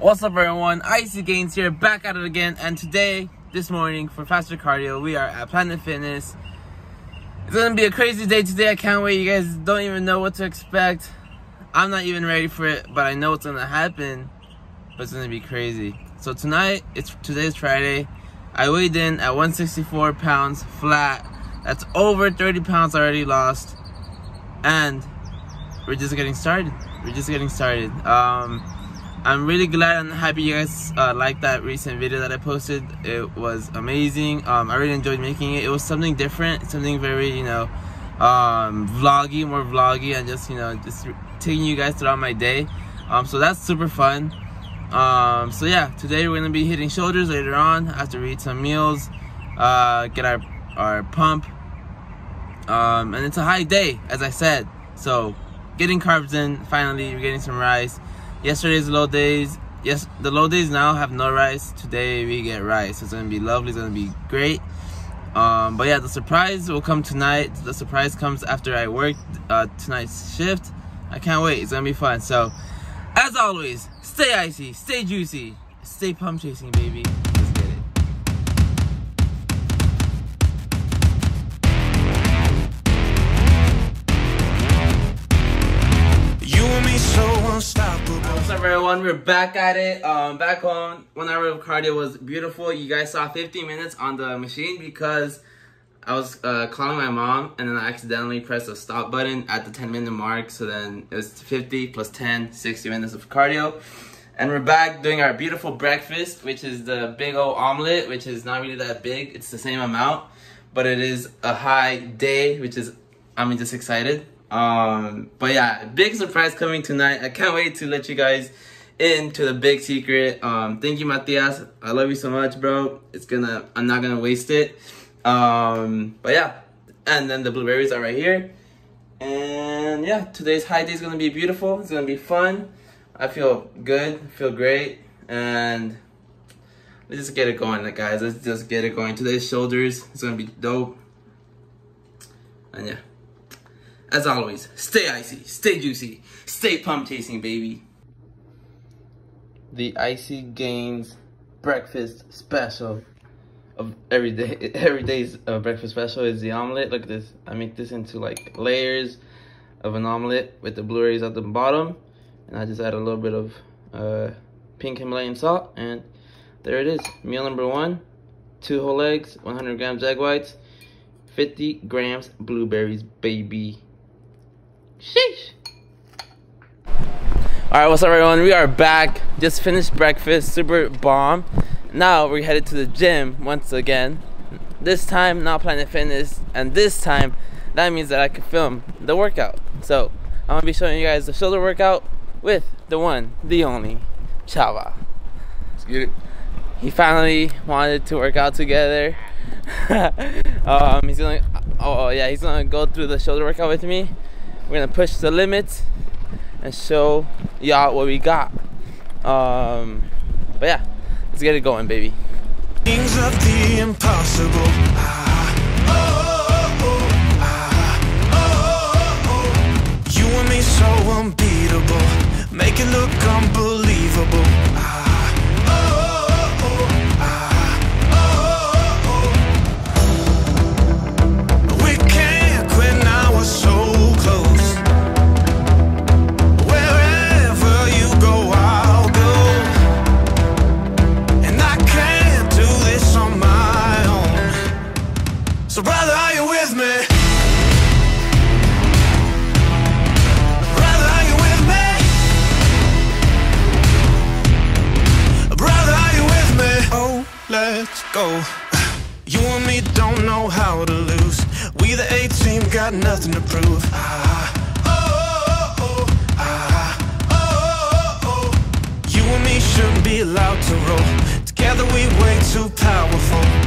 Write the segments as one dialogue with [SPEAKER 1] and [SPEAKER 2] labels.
[SPEAKER 1] What's up everyone, Icy Gainz here, back at it again, and today, this morning, for Fasted Cardio, we are at Planet Fitness. It's gonna be a crazy day today, I can't wait, you guys don't even know what to expect. I'm not even ready for it, but I know it's gonna happen, but it's gonna be crazy. So tonight, it's today's Friday, I weighed in at 164 pounds flat, that's over 30 pounds already lost, and we're just getting started. We're just getting started. Um, I'm really glad and happy you guys uh, liked that recent video that I posted. It was amazing. Um, I really enjoyed making it. It was something different, something very, you know, um, vloggy, more vloggy, and just, you know, just taking you guys throughout my day. Um, so that's super fun. Um, so yeah, today we're gonna be hitting shoulders later on after we eat some meals, uh, get our our pump, um, and it's a high day, as I said. So getting carbs in. Finally, we're getting some rice. Yesterday's low days. Yes, the low days now have no rice. Today we get rice. It's gonna be lovely. It's gonna be great. Um, but yeah, the surprise will come tonight. The surprise comes after I work uh, tonight's shift. I can't wait. It's gonna be fun. So, as always, stay icy, stay juicy, stay pump chasing, baby.
[SPEAKER 2] Unstoppable.
[SPEAKER 1] What's up, everyone? We're back at it. Um, back home. One hour of cardio was beautiful. You guys saw 15 minutes on the machine because I was uh, calling my mom and then I accidentally pressed the stop button at the 10 minute mark. So then it was 50 plus 10, 60 minutes of cardio. And we're back doing our beautiful breakfast, which is the big old omelet, which is not really that big. It's the same amount, but it is a high day, which is, I'm just excited. Um, but yeah, big surprise coming tonight. I can't wait to let you guys into the big secret. Um, thank you, Matias. I love you so much, bro. It's gonna, I'm not gonna waste it. Um, but yeah, and then the blueberries are right here. And yeah, today's high day is gonna be beautiful. It's gonna be fun. I feel good, feel great, and let's just get it going, guys. Let's just get it going. Today's shoulders. It's gonna be dope. And yeah. As always, stay icy, stay juicy, stay pump chasing, baby. The Icy Gainz breakfast special of every day. Every day's uh, breakfast special is the omelet. Look at this. I make this into like layers of an omelet with the blueberries at the bottom. And I just add a little bit of uh, pink Himalayan salt. And there it is. Meal number one. Two whole eggs, 100 grams egg whites, 50 grams blueberries, baby. Sheesh. All right, what's up, everyone? We are back. Just finished breakfast, super bomb. Now we're headed to the gym once again. This time, not Planet Fitness, and this time, that means that I can film the workout. So I'm gonna be showing you guys the shoulder workout with the one, the only, Chava.
[SPEAKER 3] Let's get it.
[SPEAKER 1] He finally wanted to work out together. um, he's gonna, oh, oh yeah, he's gonna go through the shoulder workout with me. We're gonna push the limits and show y'all what we got. Um, but yeah, let's get it going, baby.
[SPEAKER 2] Things of the impossible. Ah, oh, oh, oh. You and me so unbeatable. Make it look unbelievable. Go. You and me don't know how to lose. We the A team got nothing to prove. Ah, oh, oh, oh, ah, oh, oh, oh. You and me should be allowed to roll. Together we way too powerful.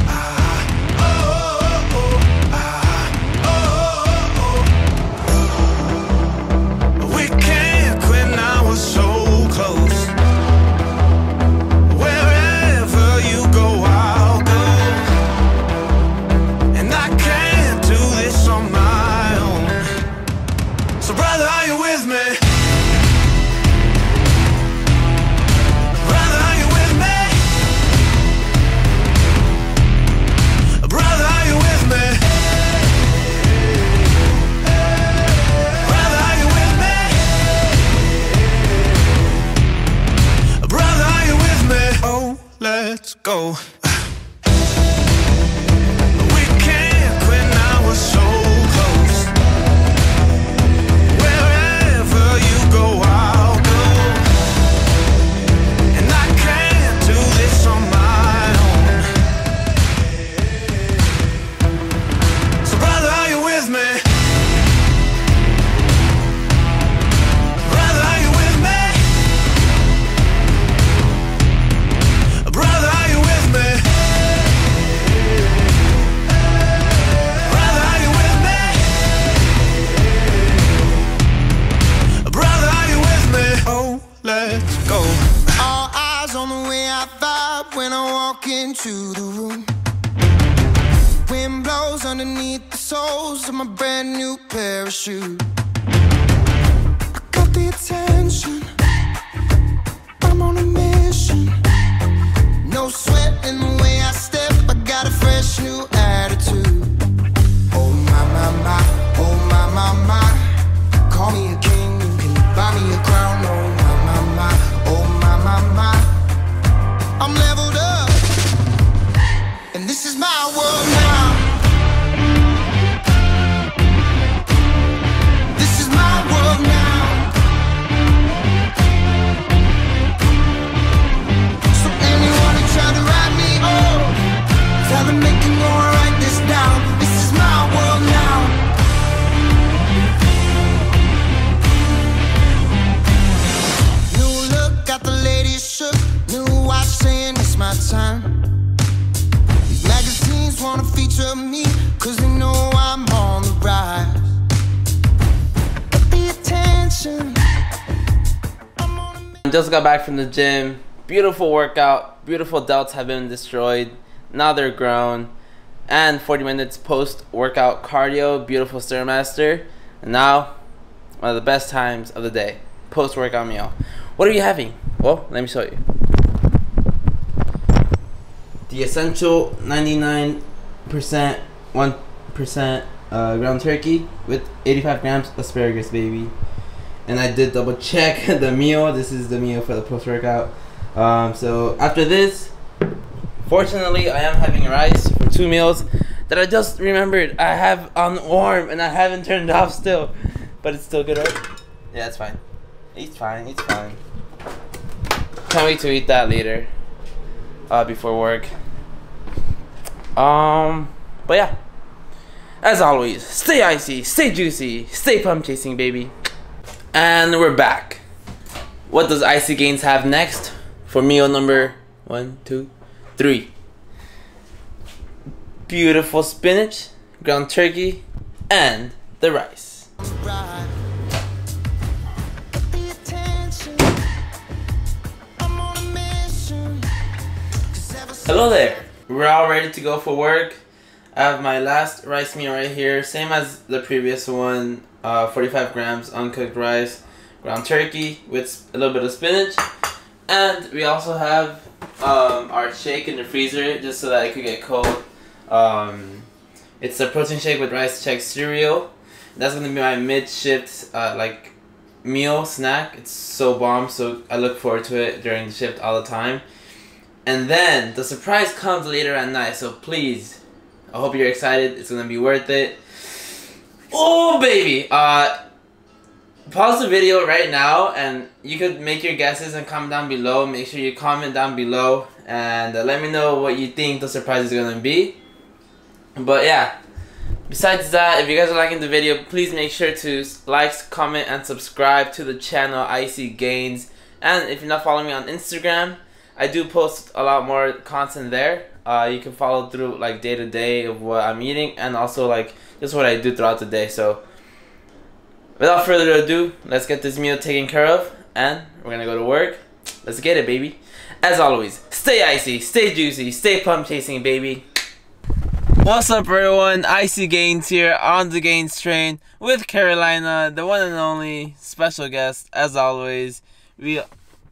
[SPEAKER 3] Way I vibe when I walk into the room. Wind blows underneath the soles of my brand new parachute. I got the attention. I'm on a mission. No sweat in the way I step. I got a fresh new attitude.
[SPEAKER 1] Just got back from the gym. Beautiful workout. Beautiful delts have been destroyed. Now they're grown. And 40 minutes post workout cardio. Beautiful Stairmaster. And now, one of the best times of the day. Post workout meal. What are you having? Well, let me show you. The essential 99%, 1% uh, ground turkey with 85 grams asparagus, baby and I did double check the meal. This is the meal for the post workout. Um, so after this, fortunately, I am having rice for two meals that I just remembered I have on warm and I haven't turned off still, but it's still good, right? Yeah, it's fine. It's fine. It's fine. Can't wait to eat that later. Uh, before work. Um, but yeah. As always, stay icy, stay juicy, stay pump chasing, baby. And we're back. What does Icy Gainz have next for meal number one, two, three? Beautiful spinach, ground turkey, and the rice. Hello there. We're all ready to go for work. I have my last rice meal right here, same as the previous one. Uh, 45 grams uncooked rice, ground turkey with a little bit of spinach, and we also have um, our shake in the freezer just so that it could get cold. Um, it's a protein shake with Rice Chex cereal. That's gonna be my mid shift uh, like meal snack. It's so bomb, so I look forward to it during the shift all the time. And then the surprise comes later at night, so please, I hope you're excited. It's gonna be worth it. Oh baby! Uh pause the video right now and you could make your guesses and comment down below. Make sure you comment down below and uh, let me know what you think the surprise is gonna be. But yeah, besides that, if you guys are liking the video, please make sure to like, comment, and subscribe to the channel Icy Gainz. And if you're not following me on Instagram, I do post a lot more content there. Uh, you can follow through like day to day of what I'm eating and also like just what I do throughout the day. So without further ado, let's get this meal taken care of and we're gonna go to work. Let's get it, baby. As always, stay icy, stay juicy, stay pump chasing, baby. What's up, everyone? Icy Gainz here on the Gains train with Carolina, the one and only special guest. As always, we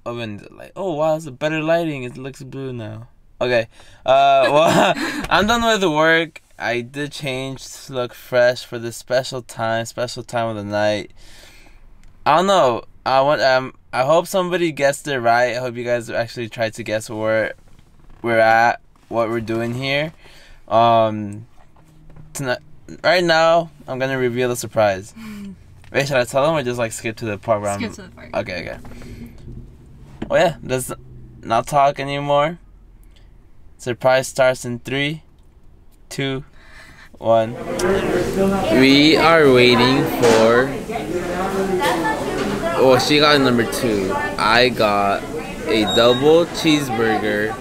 [SPEAKER 1] opened the light. Oh wow, it's a better lighting. It looks blue now. Okay. Uh, well, I'm done with the work. I did change to look fresh for this special time, special time of the night. I don't know. I want um. I hope somebody guessed it right. I hope you guys actually tried to guess where we're at, what we're doing here. Um, tonight, right now, I'm gonna reveal the surprise. Wait, should I tell them or just like skip to the part where I'm?
[SPEAKER 4] Skip to the part.
[SPEAKER 1] Okay, okay. Oh yeah, let's not talk anymore. Surprise starts in three, two, one. We are waiting for. Well, she got number two. I got a double cheeseburger,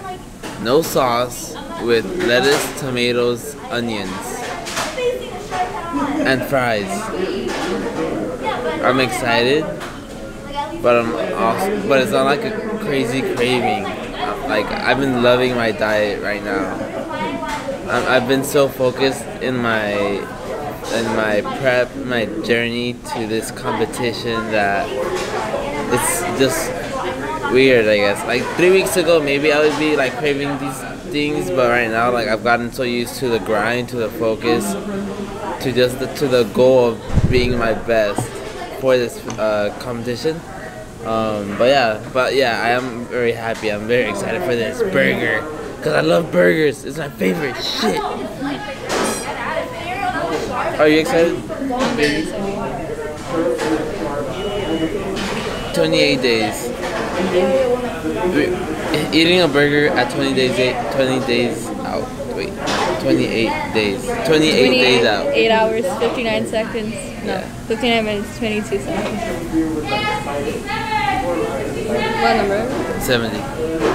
[SPEAKER 1] no sauce, with lettuce, tomatoes, onions, and fries. I'm excited, but I'm also, but it's not like a crazy craving. Like I've been loving my diet right now. I've been so focused in my in my prep, my journey to this competition that it's just weird. I guess like three weeks ago, maybe I would be like craving these things, but right now, like I've gotten so used to the grind, to the focus, to just the, to the goal of being my best for this uh, competition. Um, but yeah, but yeah, I am very happy. I'm very excited for this burger because I love burgers. It's my favorite shit. Are you excited?
[SPEAKER 4] I'm very excited.
[SPEAKER 1] 28 days. We- Eating a burger at 20 days, 20 days out. Wait, 28 days. 28 days out.
[SPEAKER 4] 8 hours, 59 seconds. No,
[SPEAKER 1] Yeah.
[SPEAKER 4] 59 minutes, 22 seconds. What number?
[SPEAKER 1] 70.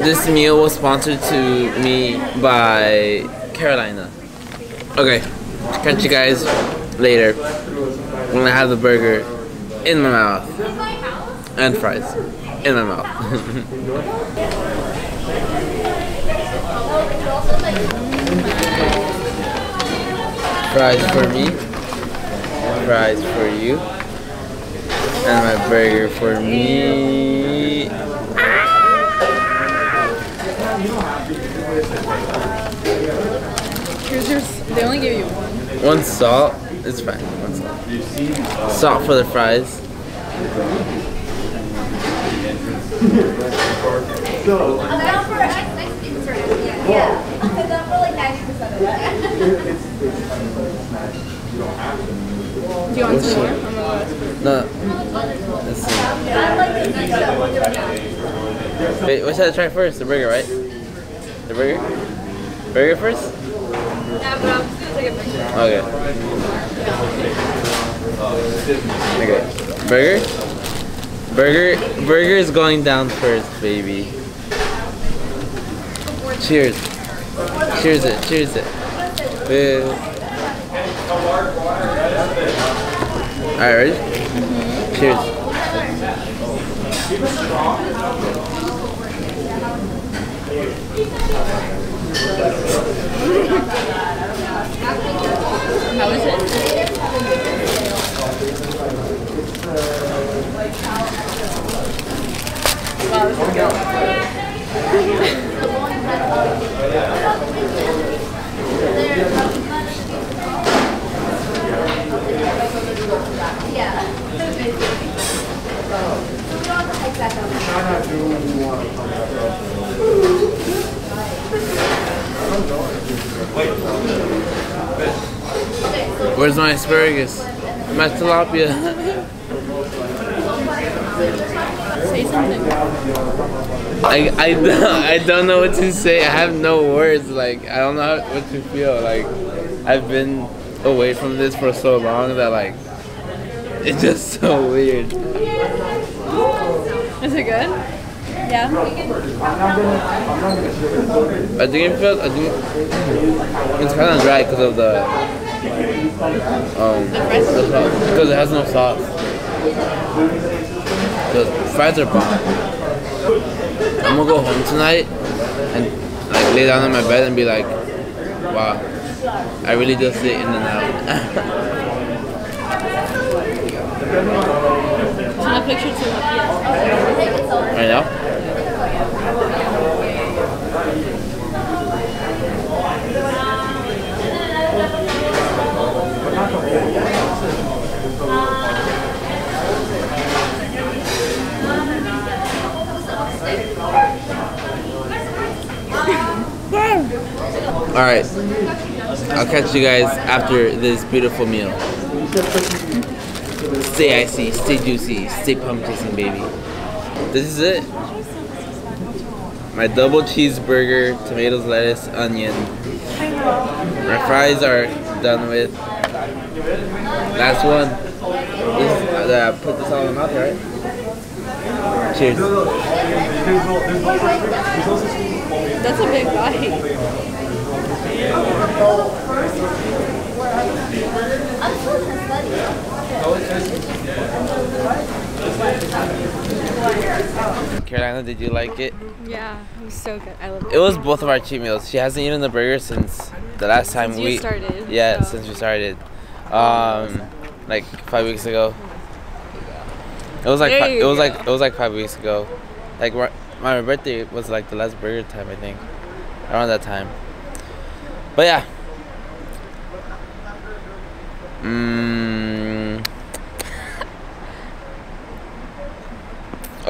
[SPEAKER 1] This meal was sponsored to me by Carolina. Okay, catch you guys later when I have the burger in my mouth and fries in my mouth. fries for me, fries for you, and my burger for me.
[SPEAKER 4] Here's. They only give you one.
[SPEAKER 1] One salt, it's fine. One salt. Salt for the fries.
[SPEAKER 5] Amount for next insert. Yeah. Yeah. Amount for like 90% of it.
[SPEAKER 4] Do you want some more? I'm gonna go ask for-
[SPEAKER 1] No. Let's see.
[SPEAKER 5] I like this next step. We'll it now.
[SPEAKER 1] Wait, what should I try first? The burger, right? The burger? Burger first?
[SPEAKER 4] Yeah, but I'm just gonna take a picture.
[SPEAKER 1] Okay. Okay. Burger? Burger burger is going down first, baby. Cheers. Cheers it, cheers it. Boo. Alright, ready? Mm-hmm. Cheers.
[SPEAKER 4] How is it? Wow, this is good.
[SPEAKER 1] Where's my asparagus? My tilapia.
[SPEAKER 4] Say something.
[SPEAKER 1] I, I, don't- I don't know what to say. I have no words. Like I don't know what to feel. Like I've been away from this for so long that like it's just so weird.
[SPEAKER 4] Is it good? Yeah.
[SPEAKER 1] I think it feels. I think it's kind of dry because of the um because it has no sauce. The fries are bomb. I'm gonna go home tonight and like lay down on my bed and be like, wow, I really just sit In-N-Out.
[SPEAKER 4] Send a picture to yes.
[SPEAKER 1] right now. All right. I'll catch you guys after this beautiful meal. Stay icy, stay juicy, stay pumpkin, baby. This is it. My double cheeseburger, tomatoes, lettuce, onion. My fries are done with. Last one. This, uh, put this all in my mouth, right? Cheers.
[SPEAKER 4] That's a big bite.
[SPEAKER 1] Carolina, did you like it?
[SPEAKER 4] Yeah, it was so good. I love it.
[SPEAKER 1] It was both of our cheat meals. She hasn't eaten the burger since the last time
[SPEAKER 4] Since
[SPEAKER 1] we
[SPEAKER 4] started,
[SPEAKER 1] Yeah,
[SPEAKER 4] so.
[SPEAKER 1] since we started. Um, like five weeks ago. It was like
[SPEAKER 4] There
[SPEAKER 1] fi-
[SPEAKER 4] you
[SPEAKER 1] it was
[SPEAKER 4] go.
[SPEAKER 1] like it was like five weeks ago. Like my birthday was like the last burger time I think, around that time. But yeah. Mm.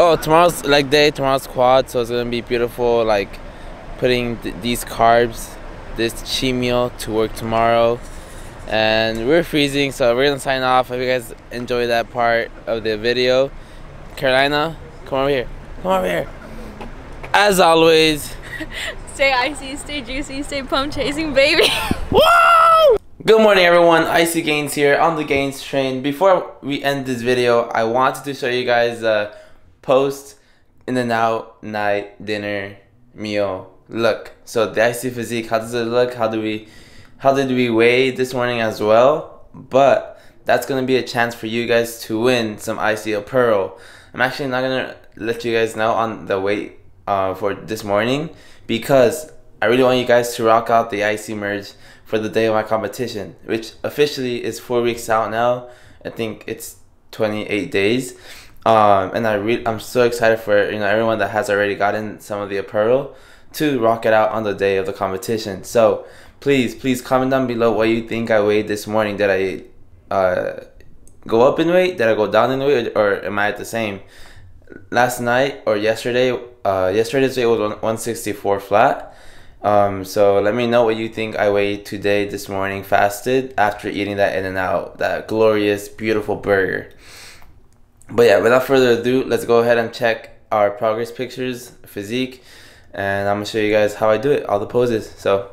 [SPEAKER 1] Oh, tomorrow's leg day. Tomorrow's quad, so it's gonna be beautiful. Like putting th- these carbs, this cheat meal to work tomorrow. And we're freezing, so we're gonna sign off. If you guys enjoy that part of the video. Carolina, come over here. Come over here. As always,
[SPEAKER 4] Stay icy, stay juicy, stay pump chasing, baby.
[SPEAKER 1] Woo! Good morning, everyone. Icy Gainz here on the Gains train. Before we end this video, I wanted to show you guys a post in the now night dinner meal look. So the Icy physique, how does it look? How do we, how did we weigh this morning as well? But that's gonna be a chance for you guys to win some Icy Pearl. I'm actually not gonna let you guys know on the weight uh, for this morning because I really want you guys to rock out the Icy merch for the day of my competition, which officially is four weeks out now. I think it's 28 days. Um, and I re- I'm so excited for you know everyone that has already gotten some of the apparel to rock it out on the day of the competition. So please, please comment down below what you think I weighed this morning. Did I uh, go up in weight? Did I go down in weight, or, am I at the same? Last night or yesterday, uh, yesterday's weight was 164 flat. Um, so let me know what you think I weighed today, this morning, fasted after eating that In-N-Out, that glorious, beautiful burger. But yeah, without further ado, let's go ahead and check our progress pictures, physique, and I'm gonna show you guys how I do it, all the poses. So,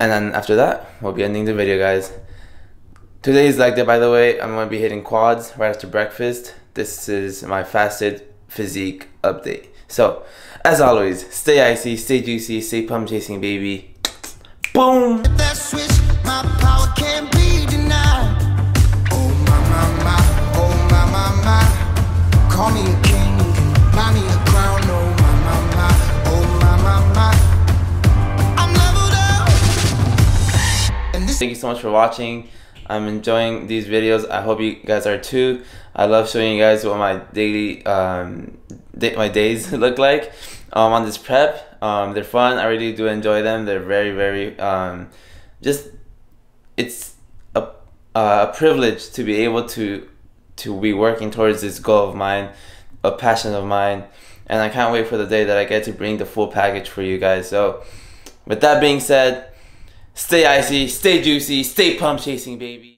[SPEAKER 1] and then after that, we'll be ending the video, guys. Today's leg day, by the way, I'm gonna be hitting quads right after breakfast. This is my fasted physique update. So, as always, stay icy, stay juicy, stay pump chasing, baby. Boom! Thank you so much for watching. I'm enjoying these videos. I hope you guys are too. I love showing you guys what my daily um my days look like um on this prep. Um they're fun. I really do enjoy them. They're very very um just it's a a privilege to be able to to be working towards this goal of mine, a passion of mine, and I can't wait for the day that I get to bring the full package for you guys. So, with that being said, stay icy, stay juicy, stay pump chasing, baby.